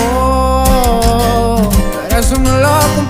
amor. Eres un loco, un